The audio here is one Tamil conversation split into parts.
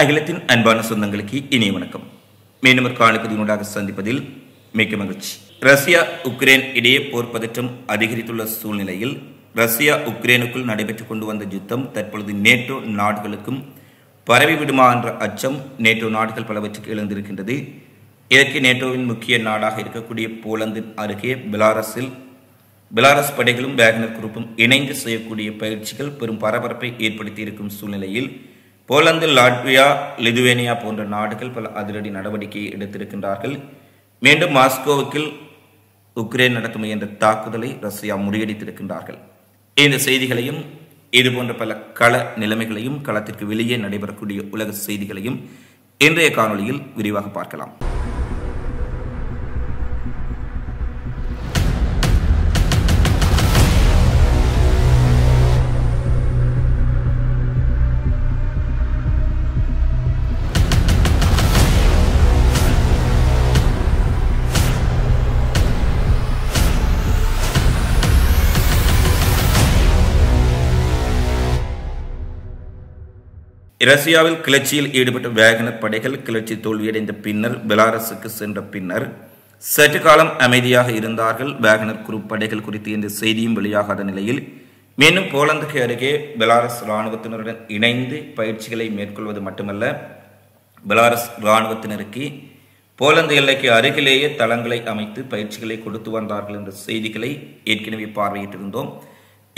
அகிலத்தின் அன்பான சொந்தங்களுக்கு இனிய வணக்கம். மீண்டும் காணிப்பதினூடாக சந்திப்பதில் மிக்க மகிழ்ச்சி. ரஷ்யா உக்ரைன் இடையே போர் பதற்றம் அதிகரித்துள்ள சூழ்நிலையில் ரஷ்யா உக்ரைனுக்குள் நடைபெற்றுக் கொண்டு வந்த யுத்தம் தற்பொழுது நேட்டோ நாடுகளுக்கும் பரவிவிடுமா என்ற அச்சம் நேட்டோ நாடுகள் பலவற்றுக்கு எழுந்திருக்கின்றது. இதற்கு நேட்டோவின் முக்கிய நாடாக இருக்கக்கூடிய போலந்தின் அருகே பெலாரஸில் பெலாரஸ் படைகளும் வேகனர் குரூப்பும் இணைந்து செய்யக்கூடிய பயிற்சிகள் பெரும் பரபரப்பை ஏற்படுத்தி இருக்கும் சூழ்நிலையில் போலந்து லாட்வியா லிதுவேனியா போன்ற நாடுகள் பல அதிரடி நடவடிக்கையை எடுத்திருக்கின்றார்கள். மீண்டும் மாஸ்கோவுக்கு உக்ரைன் நடத்த முயன்ற தாக்குதலை ரஷ்யா முறியடித்திருக்கின்றார்கள். இந்த செய்திகளையும் இது போன்ற பல கள நிலைமைகளையும் களத்திற்கு வெளியே நடைபெறக்கூடிய உலக செய்திகளையும் இன்றைய காணொளியில் விரிவாக பார்க்கலாம். ரஷ்யாவில் கிளர்ச்சியில் ஈடுபட்ட வேகனர் படைகள் கிளர்ச்சி தோல்வியடைந்த பின்னர் பெலாரஸுக்கு சென்ற பின்னர் சற்று காலம் அமைதியாக இருந்தார்கள். வேகனர் குரூப் படைகள் குறித்து இந்த செய்தியும் வெளியாகாத நிலையில் மீண்டும் போலந்துக்கு அருகே பெலாரஸ் இராணுவத்தினருடன் இணைந்து பயிற்சிகளை மேற்கொள்வது மட்டுமல்ல பெலாரஸ் இராணுவத்தினருக்கு போலந்து எல்லைக்கு அருகிலேயே தளங்களை அமைத்து பயிற்சிகளை கொடுத்து வந்தார்கள் என்ற செய்திகளை ஏற்கனவே பார்வையிட்டிருந்தோம்.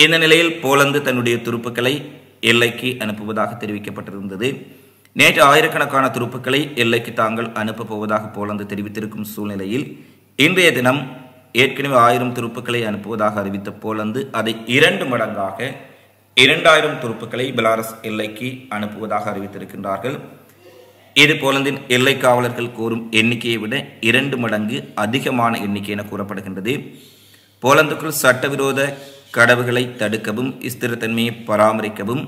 இந்த நிலையில் போலந்து தன்னுடைய துருப்புக்களை எல்லைக்கு அனுப்புவதாக தெரிவிக்கப்பட்டிருந்தது. நேற்று ஆயிரக்கணக்கான துருப்புக்களை எல்லைக்கு தாங்கள் அனுப்பப் போவதாக போலந்து தெரிவித்திருக்கும் சூழ்நிலையில் இன்றைய தினம் ஏற்கனவே ஆயிரம் துருப்புக்களை அனுப்புவதாக அறிவித்த போலந்து அதை இரண்டு மடங்காக இரண்டாயிரம் துருப்புக்களை பெலாரஸ் எல்லைக்கு அனுப்புவதாக அறிவித்திருக்கின்றார்கள். இது போலந்தின் எல்லை காவலர்கள் கூறும் எண்ணிக்கையை விட இரண்டு மடங்கு அதிகமான எண்ணிக்கை என கூறப்படுகின்றது. போலந்துக்குள் சட்டவிரோத கடவுகளை தடுக்கவும் ஸ்திரத்தன்மையை பராமரிக்கவும்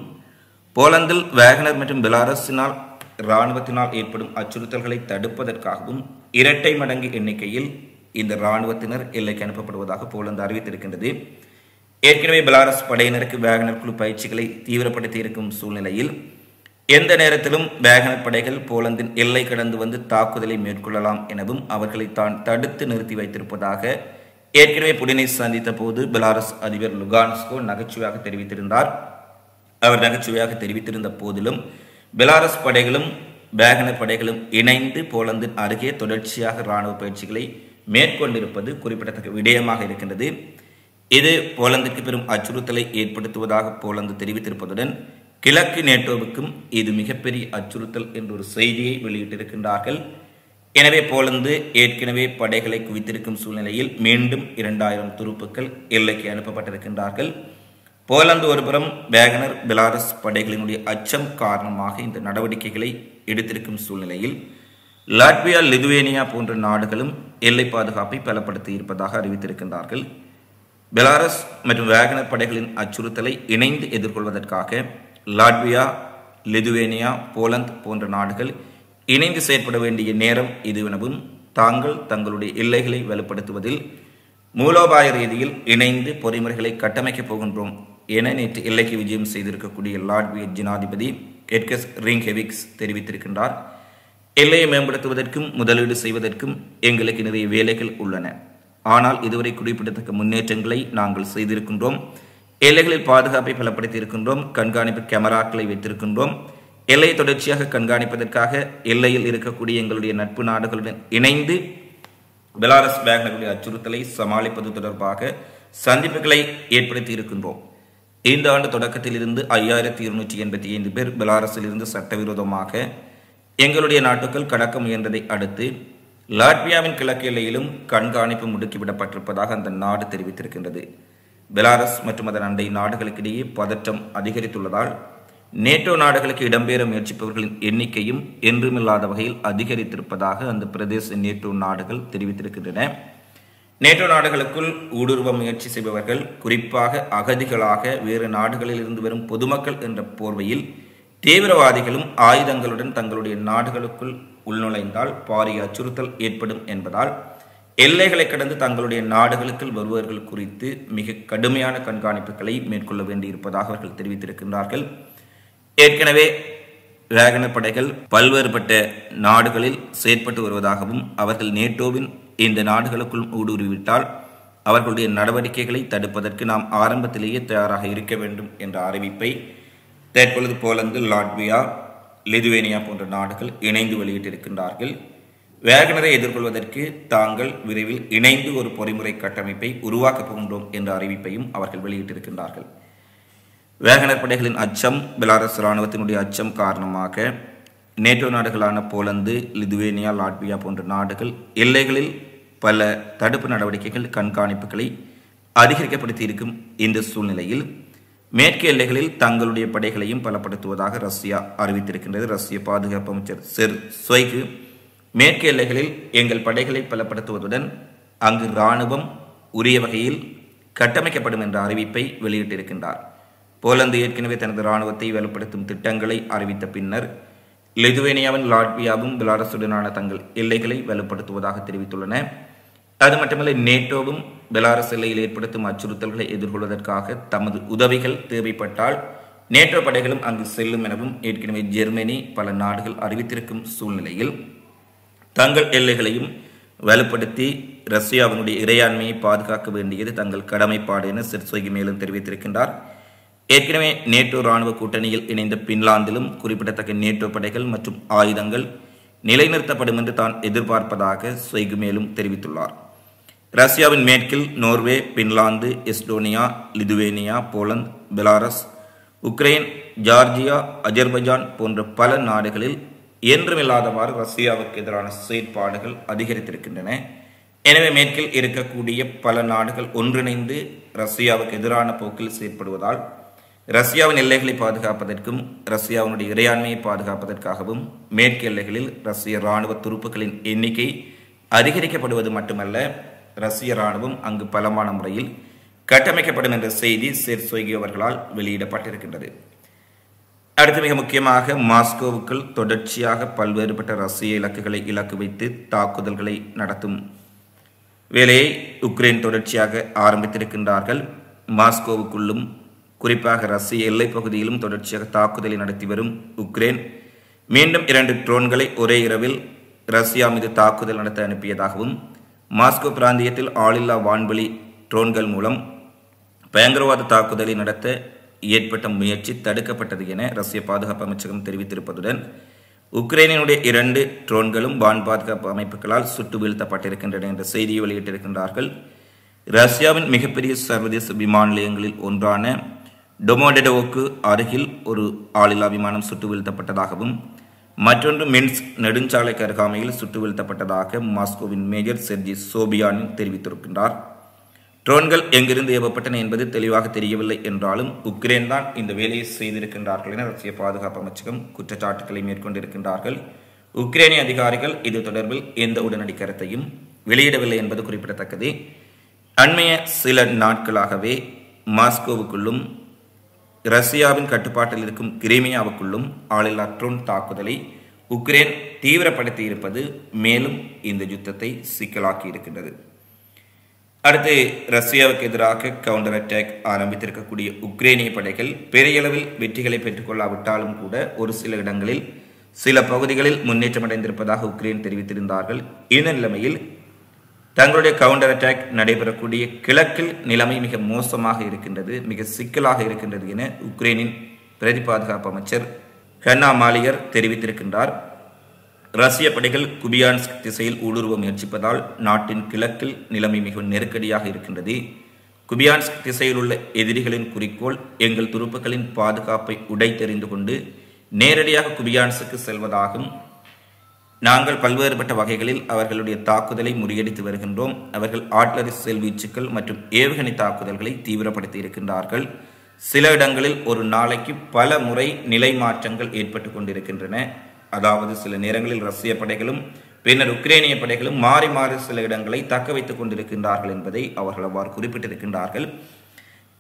போலந்தில் வேகனர் மற்றும் பெலாரஸினால் இராணுவத்தினால் ஏற்படும் அச்சுறுத்தல்களை தடுப்பதற்காகவும் இரட்டை மடங்கு எண்ணிக்கையில் இந்த இராணுவத்தினர் எல்லைக்கு அனுப்பப்படுவதாக போலந்து அறிவித்திருக்கின்றது. ஏற்கனவே பெலாரஸ் படையினருக்கு வேகனர் குழு பயிற்சிகளை தீவிரப்படுத்தி இருக்கும் சூழ்நிலையில் எந்த நேரத்திலும் வேகனர் படைகள் போலந்தின் எல்லை கடந்து வந்து தாக்குதலை மேற்கொள்ளலாம் எனவும் அவர்களை தான் தடுத்து நிறுத்தி வைத்திருப்பதாக ஏற்கனவே புடினை சந்தித்த போது பெலாரஸ் அதிபர் லுகான்ஸ்கோ நகைச்சுவையாக தெரிவித்திருந்தார். அவர் நகைச்சுவையாக தெரிவித்திருந்த போதிலும் பெலாரஸ் படைகளும் பேகன படைகளும் இணைந்து போலந்தின் அருகே தொடர்ச்சியாக இராணுவ பயிற்சிகளை மேற்கொண்டிருப்பது குறிப்பிடத்தக்க விடயமாக இருக்கின்றது. இது போலந்துக்கு பெரும் அச்சுறுத்தலை ஏற்படுத்துவதாக போலந்து தெரிவித்திருப்பதுடன் கிழக்கு நேட்டோவுக்கும் இது மிகப்பெரிய அச்சுறுத்தல் என்ற ஒரு செய்தியை வெளியிட்டிருக்கின்றார்கள். எனவே போலந்து ஏற்கனவே படைகளை குவித்திருக்கும் சூழ்நிலையில் மீண்டும் இரண்டாயிரம் துருப்புக்கள் எல்லைக்கு அனுப்பப்பட்டிருக்கின்றார்கள். போலந்து ஒருபுறம் வேகனர் பெலாரஸ் படைகளினுடைய அச்சம் காரணமாக இந்த நடவடிக்கைகளை எடுத்திருக்கும் சூழ்நிலையில் லாட்வியா லிதுவேனியா போன்ற நாடுகளும் எல்லை பாதுகாப்பை பலப்படுத்தி இருப்பதாக அறிவித்திருக்கின்றார்கள். பெலாரஸ் மற்றும் வேகனர் படைகளின் அச்சுறுத்தலை இணைந்து எதிர்கொள்வதற்காக லாட்வியா லிதுவேனியா போலந்து போன்ற நாடுகள் இணைந்து செயற்பட வேண்டிய நேரம் இதுவெனவும் தாங்கள் தங்களுடைய எல்லைகளை வலுப்படுத்துவதில் மூலோபாய ரீதியில் இணைந்து பொறிமுறைகளை கட்டமைக்கப் போகின்றோம் என நேற்று எல்லைக்கு விஜயம் செய்திருக்கக்கூடிய லாட்விய ஜனாதிபதி எட்கஸ் ரிங்ஹெவிக்ஸ் தெரிவித்திருக்கின்றார். எல்லையை மேம்படுத்துவதற்கும் முதலீடு செய்வதற்கும் எங்களுக்கு நிறைய வேலைகள் உள்ளன. ஆனால் இதுவரை குறிப்பிடத்தக்க முன்னேற்றங்களை நாங்கள் செய்திருக்கின்றோம். எல்லைகளில் பாதுகாப்பை பலப்படுத்தி இருக்கின்றோம் கண்காணிப்பு கேமராக்களை வைத்திருக்கின்றோம். எல்லையை தொடர்ச்சியாக கண்காணிப்பதற்காக எல்லையில் இருக்கக்கூடிய எங்களுடைய நட்பு நாடுகளுடன் இணைந்து பெலாரஸ் வேகனர்களுடைய அச்சுறுத்தலை சமாளிப்பது தொடர்பாக சந்திப்புகளை ஏற்படுத்தி இருக்கின்றோம். இந்த ஆண்டு தொடக்கத்தில் இருந்து ஐயாயிரத்தி இருநூற்றி எண்பத்தி ஐந்து பேர் பெலாரஸில் இருந்து சட்டவிரோதமாக எங்களுடைய நாட்டுக்குள் கடக்க முயன்றதை அடுத்து லாட்வியாவின் கிழக்கு எல்லையிலும் கண்காணிப்பு முடுக்கிவிடப்பட்டிருப்பதாக அந்த நாடு தெரிவித்திருக்கின்றது. பெலாரஸ் மற்றும் அதன் அண்டை நாடுகளுக்கிடையே பதற்றம் அதிகரித்துள்ளதால் நேட்டோ நாடுகளுக்கு இடம்பெற முயற்சிப்பவர்களின் எண்ணிக்கையும் என்றுமில்லாத வகையில் அதிகரித்திருப்பதாக அந்த பிரதேச நேட்டோ நாடுகள் தெரிவித்திருக்கின்றன. நேட்டோ நாடுகளுக்குள் ஊடுருவ முயற்சி செய்பவர்கள் குறிப்பாக அகதிகளாக வேறு நாடுகளில் இருந்து வரும் பொதுமக்கள் என்ற போர்வையில் தீவிரவாதிகளும் ஆயுதங்களுடன் தங்களுடைய நாடுகளுக்குள் உள்நுழைந்தால் பாரிய அச்சுறுத்தல் ஏற்படும் என்பதால் எல்லைகளை கடந்து தங்களுடைய நாடுகளுக்குள் வருபவர்கள் குறித்து மிக கடுமையான கண்காணிப்புகளை மேற்கொள்ள வேண்டியிருப்பதாக அவர்கள் தெரிவித்திருக்கின்றார்கள். ஏற்கனவே வேகன படைகள் பல்வேறுபட்ட நாடுகளில் செயற்பட்டு வருவதாகவும் அவர்கள் நேட்டோவின் இந்த நாடுகளுக்குள் ஊடுருவிவிட்டால் அவர்களுடைய நடவடிக்கைகளை தடுப்பதற்கு நாம் ஆரம்பத்திலேயே தயாராக இருக்க வேண்டும் என்ற அறிவிப்பை தற்பொழுது போலந்து லாட்வியா லிதுவேனியா போன்ற நாடுகள் இணைந்து வெளியிட்டிருக்கின்றார்கள். வேகனரை எதிர்கொள்வதற்கு தாங்கள் விரைவில் இணைந்து ஒரு பொறிமுறை கட்டமைப்பை உருவாக்கப் போகின்றோம் என்ற அறிவிப்பையும் அவர்கள் வெளியிட்டிருக்கின்றார்கள். வேகனர் படைகளின் அச்சம் பெலாரஸ் இராணுவத்தினுடைய அச்சம் காரணமாக நேட்டோ நாடுகளான போலந்து லிதுவேனியா லாட்வியா போன்ற நாடுகள் எல்லைகளில் பல தடுப்பு நடவடிக்கைகள் கண்காணிப்புகளை அதிகரிக்கப்படுத்தி இருக்கும் இந்த சூழ்நிலையில் மேற்கு எல்லைகளில் தங்களுடைய படைகளையும் பலப்படுத்துவதாக ரஷ்யா அறிவித்திருக்கின்றது. ரஷ்ய பாதுகாப்பு அமைச்சர் செர் சொய்கு மேற்கு எல்லைகளில் எங்கள் படைகளை பலப்படுத்துவதுடன் அங்கு இராணுவம் உரிய வகையில் கட்டமைக்கப்படும் என்ற அறிவிப்பை வெளியிட்டிருக்கின்றார். போலந்து ஏற்கனவே தனது இராணுவத்தை வலுப்படுத்தும் திட்டங்களை அறிவித்த பின்னர் லிதுவேனியாவின் லாட்வியாவும் பெலாரஸுடனான தங்கள் எல்லைகளை வலுப்படுத்துவதாக தெரிவித்துள்ளன. அது மட்டுமல்ல நேட்டோவும் பெலாரஸ் எல்லையில் ஏற்படுத்தும் அச்சுறுத்தல்களை எதிர்கொள்வதற்காக தமது உதவிகள் தேவைப்பட்டால் நேட்டோ படைகளும் அங்கு செல்லும் எனவும் ஏற்கனவே ஜெர்மனி பல நாடுகள் அறிவித்திருக்கும் சூழ்நிலையில் தங்கள் எல்லைகளையும் வலுப்படுத்தி ரஷ்யாவினுடைய இறையாண்மையை பாதுகாக்க வேண்டியது தங்கள் கடமைப்பாடு என சிர்சோகி மேலும் தெரிவித்திருக்கின்றார். ஏற்கனவே நேட்டோ ராணுவ கூட்டணியில் இணைந்த பின்லாந்திலும் குறிப்பிடத்தக்க நேட்டோ படைகள் மற்றும் ஆயுதங்கள் நிலைநிறுத்தப்படும் என்று தான் எதிர்பார்ப்பதாக சொய்கு மேலும் தெரிவித்துள்ளார். ரஷ்யாவின் மேற்கில் Norway Finland Estonia Lithuania Poland Belarus Ukraine Georgia Azerbaijan போன்ற பல நாடுகளில் என்றுமில்லாதவாறு ரஷ்யாவுக்கு எதிரான செயற்பாடுகள் அதிகரித்திருக்கின்றன. எனவே மேற்கில் இருக்கக்கூடிய பல நாடுகள் ஒன்றிணைந்து ரஷ்யாவுக்கு எதிரான போக்கில் செயற்படுவதால் ரஷ்யாவின் எல்லைகளை பாதுகாப்பதற்கும் ரஷ்யாவினுடைய இறையாண்மையை பாதுகாப்பதற்காகவும் மேற்கு எல்லைகளில் ரஷ்ய இராணுவ துருப்புகளின் எண்ணிக்கை அதிகரிக்கப்படுவது மட்டுமல்ல ரஷ்ய இராணுவம் அங்கு பலமான முறையில் கட்டமைக்கப்படும் என்ற செய்தி செர்சொய்கி அவர்களால் வெளியிடப்பட்டிருக்கின்றது. அடுத்து மிக முக்கியமாக மாஸ்கோவுக்குள் தொடர்ச்சியாக பல்வேறுபட்ட ரஷ்ய இலக்குகளை இலக்கு வைத்து தாக்குதல்களை நடத்தும் வேலையை உக்ரைன் தொடர்ச்சியாக ஆரம்பித்திருக்கின்றார்கள். மாஸ்கோவுக்குள்ளும் குறிப்பாக ரஷ்ய எல்லைப் பகுதியிலும் தொடர்ச்சியாக தாக்குதலை நடத்தி வரும் உக்ரைன் மீண்டும் இரண்டு ட்ரோன்களை ஒரே இரவில் ரஷ்யா மீது தாக்குதல் நடத்த அனுப்பியதாகவும் மாஸ்கோ பிராந்தியத்தில் ஆளில்லா வான்வெளி ட்ரோன்கள் மூலம் பயங்கரவாத தாக்குதலை நடத்த ஏற்பட்ட முயற்சி தடுக்கப்பட்டது என ரஷ்ய பாதுகாப்பு அமைச்சகம் தெரிவித்திருப்பதுடன் உக்ரைனினுடைய இரண்டு ட்ரோன்களும் வான் பாதுகாப்பு அமைப்புகளால் சுட்டு வீழ்த்தப்பட்டிருக்கின்றன என்ற செய்தியை வெளியிட்டிருக்கின்றார்கள். ரஷ்யாவின் மிகப்பெரிய சர்வதேச விமான நிலையங்களில் ஒன்றான டொமோடெடோவுக்கு அருகில் ஒரு ஆளில்லா விமானம் சுட்டு வீழ்த்தப்பட்டதாகவும் மற்றொன்று மின்ஸ்க் நெடுஞ்சாலைக்கு அருகாமையில் சுட்டு வீழ்த்தப்பட்டதாக மாஸ்கோவின் மேஜர் செர்ஜி சோபியானின் தெரிவித்திருக்கின்றார். ட்ரோன்கள் எங்கிருந்து ஏவப்பட்டன என்பது தெளிவாக தெரியவில்லை என்றாலும் உக்ரைன் தான் இந்த வேலையை செய்திருக்கின்றார்கள் என ரஷ்ய பாதுகாப்பு அமைச்சகம் குற்றச்சாட்டுகளை மேற்கொண்டிருக்கின்றார்கள். உக்ரைனிய அதிகாரிகள் இது தொடர்பில் எந்த உடனடி கருத்தையும் வெளியிடவில்லை என்பது குறிப்பிடத்தக்கது. அண்மைய சில நாட்களாகவே மாஸ்கோவுக்குள்ளும் ரஷ்யாவின் கட்டுப்பாட்டில் இருக்கும் கிரிமியாவுக்குள்ளும் ஆளில்லா ட்ரோன் தாக்குதலை உக்ரைன் தீவிரப்படுத்தி இருப்பது மேலும் இந்த யுத்தத்தை சிக்கலாக்கி இருக்கின்றது அடுத்து ரஷ்யாவுக்கு எதிராக கவுண்டர் அட்டாக் ஆரம்பித்திருக்கக்கூடிய உக்ரைனிய படைகள் பெரிய அளவில் வெற்றிகளை பெற்றுக்கொள்ளாவிட்டாலும் கூட ஒரு சில இடங்களில் சில பகுதிகளில் முன்னேற்றம் அடைந்திருப்பதாக உக்ரைன் தெரிவித்திருந்தார்கள். இந்த நிலைமையில் தங்களுடைய கவுண்டர் அட்டாக் நடைபெறக்கூடிய கிழக்கில் நிலைமை மிக மோசமாக இருக்கின்றது மிக சிக்கலாக இருக்கின்றது என உக்ரைனின் பிரதி பாதுகாப்பு அமைச்சர் ஹன்னா மாலியர் தெரிவித்திருக்கின்றார். ரஷ்ய படைகள் குபியான்ஸ்க் திசையில் ஊடுருவ முயற்சிப்பதால் நாட்டின் கிழக்கில் நிலைமை மிக நெருக்கடியாக இருக்கின்றது. குபியான்ஸ்க் திசையில் உள்ள எதிரிகளின் குறிக்கோள் எங்கள் துருப்புகளின் பாதுகாப்பை உடை தெரிந்து கொண்டு நேரடியாக குபியான்ஸுக்கு செல்வதாகும். நாங்கள் பல்வேறுபட்ட வகைகளில் அவர்களுடைய தாக்குதலை முறியடித்து வருகின்றோம். அவர்கள் ஆட்லரி செல்வீச்சுக்கள் மற்றும் ஏவுகணை தாக்குதல்களை தீவிரப்படுத்தி இருக்கின்றார்கள். சில இடங்களில் ஒரு நாளைக்கு பல முறை நிலை மாற்றங்கள் ஏற்பட்டு கொண்டிருக்கின்றன. அதாவது சில நேரங்களில் ரஷ்ய படைகளும் பின்னர் உக்ரைனிய படைகளும் மாறி மாறி சில இடங்களை தக்க வைத்துக் கொண்டிருக்கின்றார்கள் என்பதை அவர்கள் அவ்வாறு குறிப்பிட்டிருக்கின்றார்கள்.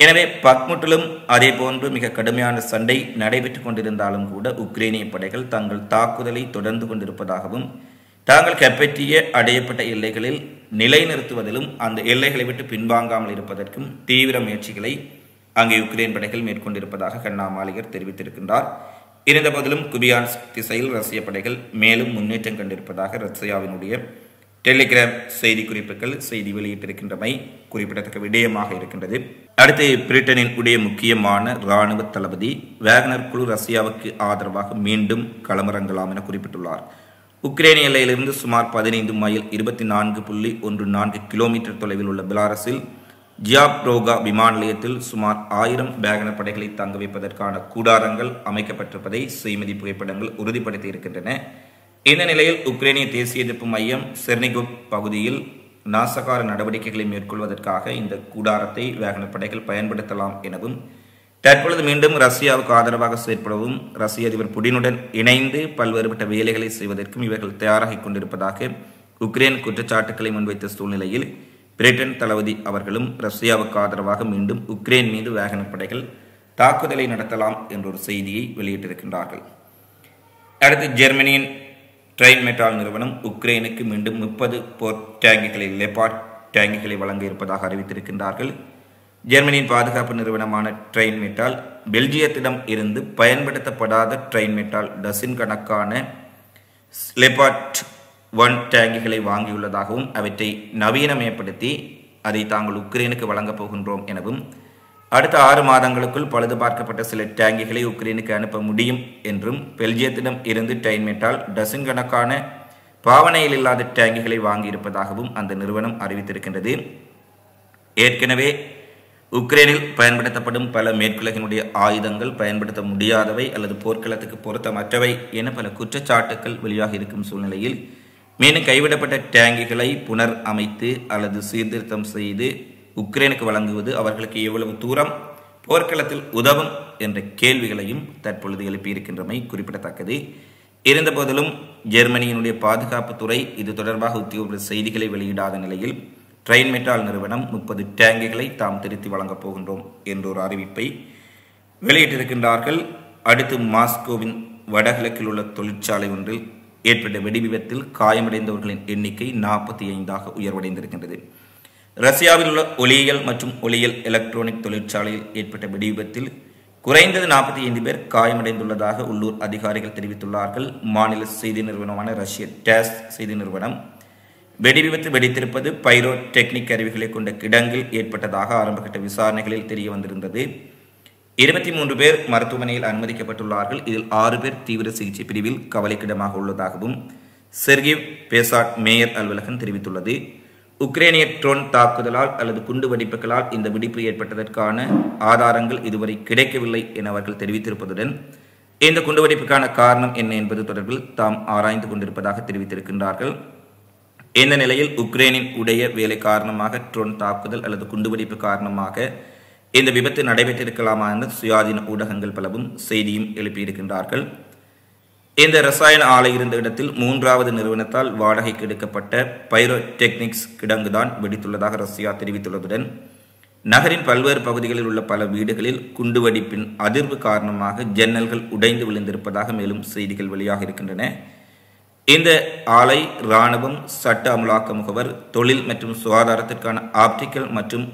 எனவே பக்முட்டிலும் அதே போன்று மிக கடுமையான சண்டை நடைபெற்றுக் கொண்டிருந்தாலும் கூட உக்ரைனிய படைகள் தங்கள் தாக்குதலை தொடர்ந்து கொண்டிருப்பதாகவும் தாங்கள் கைப்பற்றிய அடையப்பட்ட எல்லைகளில் நிலைநிறுத்துவதிலும் அந்த எல்லைகளை விட்டு பின்வாங்காமல் இருப்பதற்கும் தீவிர முயற்சிகளை அங்கே உக்ரைன் படைகள் மேற்கொண்டிருப்பதாக கண்ணா மாளிகர் தெரிவித்திருக்கின்றார். இருந்தபோதிலும் குபியான்ஸ் திசையில் ரஷ்ய படைகள் மேலும் முன்னேற்றம் கண்டிருப்பதாக ரஷ்யாவினுடைய டெலிகிராம் செய்தி குறிப்புகள் செய்தி வெளியிட்டிருக்கின்றமை குறிப்பிடத்தக்க விடயமாக இருக்கின்றது. அடுத்து பிரிட்டனின் உடைய முக்கியமான இராணுவ தளபதி வேகனர் குழு ரஷ்யாவுக்கு ஆதரவாக மீண்டும் களமிறங்கலாம் என குறிப்பிட்டுள்ளார். உக்ரைன் எல்லையிலிருந்து சுமார் பதினைந்து மைல் இருபத்தி நான்கு புள்ளி ஒன்று நான்கு கிலோமீட்டர் தொலைவில் உள்ள பெலாரஸில் ஜியாப்ரோகா விமான நிலையத்தில் சுமார் ஆயிரம் வேகன படைகளை தங்க வைப்பதற்கான கூடாரங்கள் அமைக்கப்பட்டிருப்பதை செய்மதி புகைப்படங்கள் உறுதிப்படுத்தி இருக்கின்றன இந்த நிலையில் உக்ரைனிய தேசிய எதிர்ப்பு மையம் செர்னிகுப் பகுதியில் நாசகார நடவடிக்கைகளை மேற்கொள்வதற்காக இந்த கூடாரத்தை வேகனர் படைகள் பயன்படுத்தலாம் எனவும் தற்பொழுது மீண்டும் ரஷ்யாவுக்கு ஆதரவாக செயற்படவும் ரஷ்ய அதிபர் புடினுடன் இணைந்து பல்வேறுபட்ட வேலைகளை செய்வதற்கும் இவர்கள் தயாராகிக் கொண்டிருப்பதாக உக்ரைன் குற்றச்சாட்டுக்களை முன்வைத்த சூழ்நிலையில் பிரிட்டன் தளபதி அவர்களும் ரஷ்யாவுக்கு ஆதரவாக மீண்டும் உக்ரைன் மீது வேகனர் படைகள் தாக்குதலை நடத்தலாம் என்ற ஒரு செய்தியை வெளியிட்டிருக்கின்றார்கள். அடுத்து ஜெர்மனியின் ட்ரெயின் மெட்டால் நிறுவனம் உக்ரைனுக்கு மீண்டும் முப்பது போர் டேங்குகளை லெபார்ட் டேங்குகளை வழங்க இருப்பதாக அறிவித்திருக்கின்றார்கள். ஜெர்மனியின் பாதுகாப்பு நிறுவனமான ட்ரெயின் மெட்டால் பெல்ஜியத்திடம் இருந்து பயன்படுத்தப்படாத ட்ரெயின் மெட்டால் டசின் கணக்கான லெபார்ட் ஒன் டேங்குகளை வாங்கியுள்ளதாகவும் அவற்றை நவீனமயப்படுத்தி அதை தாங்கள் உக்ரைனுக்கு வழங்கப் போகின்றோம் எனவும் அடுத்த ஆறு மாதங்களுக்குள் பழுது பார்க்கப்பட்ட சில டேங்கிகளை உக்ரைனுக்கு அனுப்ப முடியும் என்றும் பெல்ஜியத்திடம் இருந்து டைன்மெட்டால் டசன் கணக்கான பாவனையில் இல்லாத டேங்கிகளை வாங்கியிருப்பதாகவும் அந்த நிறுவனம் அறிவித்திருக்கின்றது. ஏற்கனவே உக்ரைனில் பயன்படுத்தப்படும் பல மேற்குலகினுடைய ஆயுதங்கள் பயன்படுத்த முடியாதவை அல்லது போர்க்களத்துக்கு பொருத்தமற்றவை என பல குற்றச்சாட்டுக்கள் வெளியாக இருக்கும் சூழ்நிலையில் மீண்டும் கைவிடப்பட்ட டேங்கிகளை புனர் அமைத்து அல்லது சீர்திருத்தம் செய்து உக்ரைனுக்கு வழங்குவது அவர்களுக்கு எவ்வளவு தூரம்? போர்க்களத்தில் உதவும் என்ற கேள்விகளையும் தற்பொழுது எழுப்பியிருக்கின்றமை குறிப்பிடத்தக்கது. இருந்தபோதிலும் ஜெர்மனியினுடைய பாதுகாப்புத்துறை இது தொடர்பாக உத்தியோக செய்திகளை வெளியிடாத நிலையில் ட்ரெயின் மெட்டால் நிறுவனம் முப்பது டேங்குகளை தாம் திருத்தி வழங்கப் போகின்றோம் என்ற ஒரு அறிவிப்பை வெளியிட்டிருக்கின்றார்கள். அடுத்து மாஸ்கோவின் வடகிழக்கில் உள்ள தொழிற்சாலை ஒன்றில் ஏற்பட்ட வெடிவிபத்தில் காயமடைந்தவர்களின் எண்ணிக்கை நாற்பத்தி ஐந்தாக உயர்வடைந்திருக்கின்றது. ரஷ்யாவில் உள்ள ஒளியியல் மற்றும் ஒளியியல் எலக்ட்ரானிக் தொழிற்சாலையில் ஏற்பட்ட வெடிவிபத்தில் குறைந்தது நாற்பத்தி ஐந்து பேர் காயமடைந்துள்ளதாக உள்ளூர் அதிகாரிகள் தெரிவித்துள்ளார்கள். மாநில செய்தி நிறுவனமான ரஷ்ய டேஸ் செய்தி நிறுவனம் வெடிவிபத்து வெடித்திருப்பது பைரோ டெக்னிக் கருவிகளை கொண்ட கிடங்கில் ஏற்பட்டதாக ஆரம்பகட்ட விசாரணைகளில் தெரிய வந்திருந்தது இருபத்தி மூன்று பேர் மருத்துவமனையில் அனுமதிக்கப்பட்டுள்ளார்கள். இதில் ஆறு பேர் தீவிர சிகிச்சை பிரிவில் கவலைக்கிடமாக உள்ளதாகவும் செர்கிவ் பேசாட் மேயர் அலுவலகம் தெரிவித்துள்ளது. உக்ரைனிய ட்ரோன் தாக்குதலால் அல்லது குண்டு வெடிப்புகளால் இந்த வெடிப்பு ஏற்பட்டதற்கான ஆதாரங்கள் இதுவரை கிடைக்கவில்லை என அவர்கள் தெரிவித்திருப்பதுடன் இந்த குண்டுவெடிப்புக்கான காரணம் என்ன என்பது தொடர்பில் தாம் ஆராய்ந்து கொண்டிருப்பதாக தெரிவித்திருக்கின்றார்கள். இந்த நிலையில் உக்ரைனின் உடைய வேலை காரணமாக ட்ரோன் தாக்குதல் அல்லது குண்டுவெடிப்பு காரணமாக இந்த விபத்து நடைபெற்றிருக்கலாமா என சுயாதீன ஊடகங்கள் பலவும் செய்தியும் எழுப்பியிருக்கின்றார்கள். இந்த ரசாயன ஆலை இருந்த இடத்தில் மூன்றாவது நிறுவனத்தால் வாடகைக்கு எடுக்கப்பட்ட பைரோடெக்னிக்ஸ் கிடங்குதான் வெடித்துள்ளதாக ரஷ்யா தெரிவித்துள்ளதுடன் நகரின் பல்வேறு பகுதிகளில் உள்ள பல வீடுகளில் குண்டுவெடிப்பின் அதிர்வு காரணமாக ஜன்னல்கள் உடைந்து விழுந்திருப்பதாக மேலும் செய்திகள் வெளியாக இருக்கின்றன. இந்த ஆலை இராணுவம் சட்ட அமலாக்க முகவர் தொழில் மற்றும் சுகாதாரத்திற்கான ஆப்டிக்கல் மற்றும்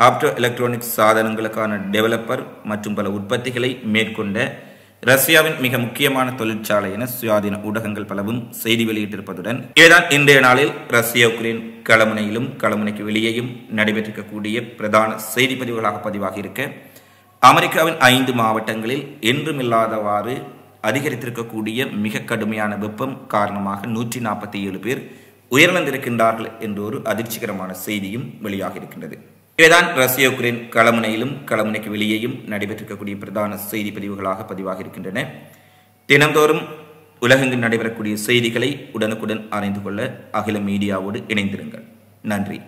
ஆப்டோ எலக்ட்ரானிக்ஸ் சாதனங்களுக்கான டெவலப்பர் மற்றும் பல உற்பத்திகளை மேற்கொண்ட ரஷ்யாவின் மிக முக்கியமான தொழிற்சாலை என சுயாதீன ஊடகங்கள் பலவும் செய்தி வெளியிட்டிருப்பதுடன் இதுதான் இன்றைய நாளில் ரஷ்ய உக்ரைன் களமுனையிலும் களமுனைக்கு வெளியேயும் நடைபெற்றிருக்கக்கூடிய பிரதான செய்தி பதிவுகளாக பதிவாகி இருக்க அமெரிக்காவின் ஐந்து மாவட்டங்களில் என்றும் இல்லாதவாறு அதிகரித்திருக்கக்கூடிய மிக கடுமையான வெப்பம் காரணமாக நூற்றி நாற்பத்தி ஏழு பேர் உயர்ந்திருக்கின்றார்கள் என்ற ஒரு அதிர்ச்சிகரமான செய்தியும் வெளியாக இருக்கின்றது இவைதான் ரஷ்ய உக்ரைன் களமுனையிலும் களமுனைக்கு வெளியேயும் நடைபெற்றிருக்கக்கூடிய பிரதான செய்தி பதிவுகளாக பதிவாக இருக்கின்றன. தினந்தோறும் உலகெங்கில் நடைபெறக்கூடிய செய்திகளை உடனுக்குடன் அறிந்து கொள்ள அகில மீடியாவோடு இணைந்திருங்கள். நன்றி.